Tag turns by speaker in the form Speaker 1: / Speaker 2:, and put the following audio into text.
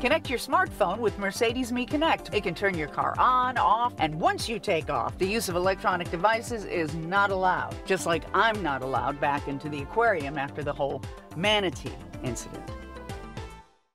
Speaker 1: Connect your smartphone with Mercedes Me Connect. It can turn your car on, off, and once you take off, the use of electronic devices is not allowed. Just like I'm not allowed back into the aquarium after the whole manatee incident.